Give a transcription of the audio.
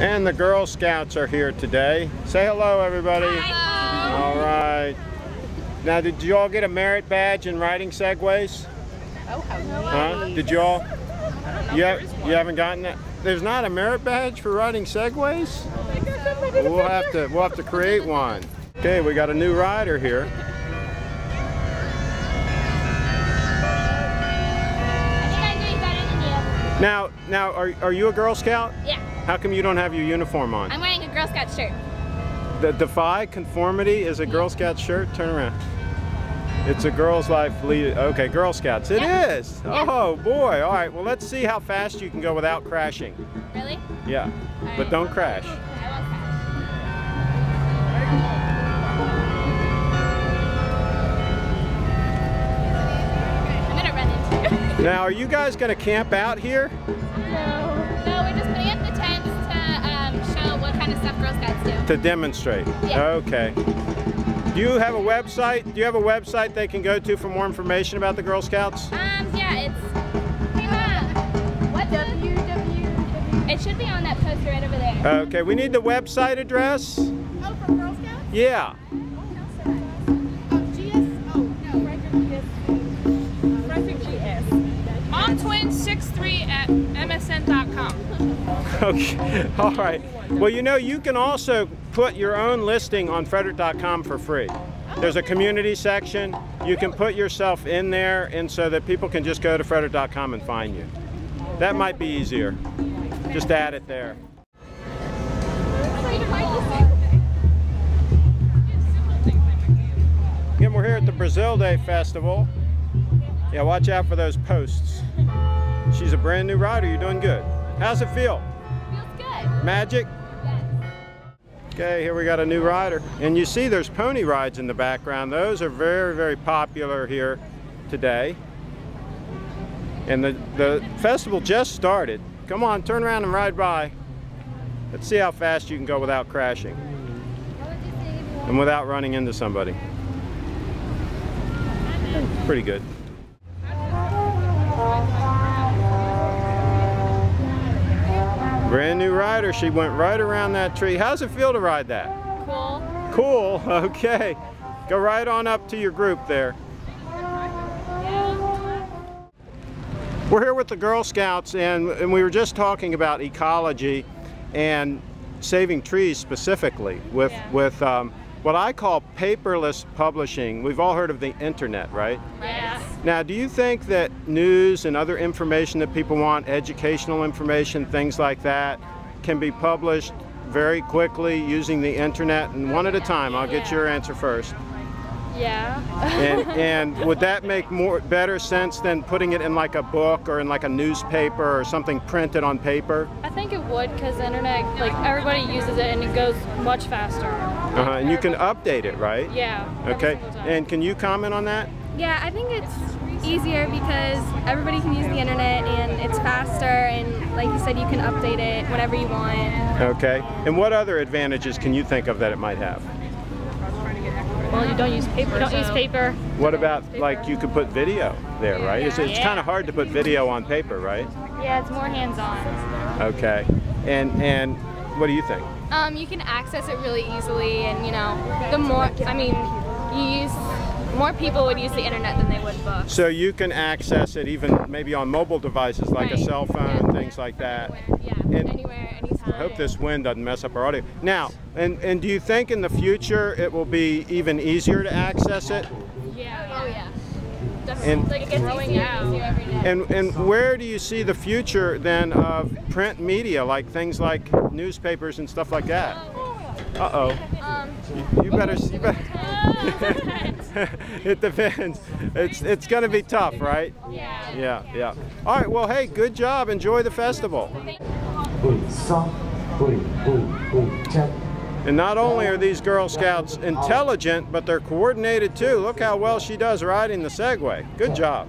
And the Girl Scouts are here today. Say hello, everybody. Hello. All right. Now, did you all get a merit badge in riding segways? Oh, how Huh? Did you all? You, have, you haven't gotten that? There's not a merit badge for riding segways? We'll have to we'll have to create one. Okay, we got a new rider here. I I Now, now, are, are you a Girl Scout? Yeah, How come you don't have your uniform on? I'm wearing a Girl Scout shirt. The Defy Conformity is a Girl Scout shirt. Turn around. It's a Girl's Life lead. Okay, Girl Scouts. It is. Yeah. Oh boy. All right. Well, let's see how fast you can go without crashing. Really? Yeah. But don't crash. I won't crash. I'm gonna run into you. Now, are you guys going to camp out here? no. To demonstrate. Yeah. Okay. Do you have a website? Do you have a website they can go to for more information about the Girl Scouts? Um, yeah, it's. Hey, Mom. What's www? It should be on that poster right over there. Okay. We need the website address. Oh, for Girl Scouts? Yeah. GS? No, Frederick GS. Frederick GS. Momtwin63 at msn.com. Okay. All right. Well, you know, you can also put your own listing on Frederick.com for free. There's a community section. You can put yourself in there, and so that people can just go to Frederick.com and find you. That might be easier. Just add it there. Again, we're here at the Brazil Day Festival. Yeah, watch out for those posts. She's a brand new rider. You're doing good. How's it feel? Feels good. Magic? Yes. Okay, here we got a new rider. And you see there's pony rides in the background. Those are very, very popular here today. And the, the festival just started. Come on, turn around and ride by. Let's see how fast you can go without crashing and without running into somebody. Pretty good. Brand new rider. She went right around that tree. How's it feel to ride that? Cool. Cool. Okay. Go right on up to your group there. We're here with the Girl Scouts, and, and we were just talking about ecology and saving trees specifically with, Yeah. with um, what I call paperless publishing. We've all heard of the internet, right? Yes. Now, do you think that news and other information that people want, educational information, things like that, can be published very quickly using the internet? And one at a time, I'll get your answer first. Yeah. And, and would that make more better sense than putting it in like a book or in like a newspaper or something printed on paper? I think it would because the internet, like everybody uses it and it goes much faster. Uh-huh. And you can update it, right? Yeah. Okay. And can you comment on that? Yeah, I think it's easier because everybody can use the internet and it's faster and like you said you can update it whenever you want. Okay. And what other advantages can you think of that it might have? well, you don't use paper. You don't use paper. What about like you could put video there, right? It's, it's Yeah. kind of hard to put video on paper, right? Yeah, it's more hands-on. Okay. And and what do you think? Um, you can access it really easily and you know, the more, I mean, you use, more people would use the internet than they would books. So you can access it even maybe on mobile devices like a cell phone, Yeah. things like that. Yeah, And- anywhere, anytime. I hope this wind doesn't mess up our audio. Now, and, and do you think in the future it will be even easier to access it? Yeah. Oh yeah. And, Like it Growing easier out. easier every day. and, and where do you see the future then of print media, like things like newspapers and stuff like that? Oh, Uh-oh. Um, You better. You better. it depends. It's it's gonna be tough, right? yeah. Yeah, yeah. All right. Well, hey, good job. Enjoy the festival. And not only are these Girl Scouts intelligent, but they're coordinated too. Look how well she does riding the Segway. Good job.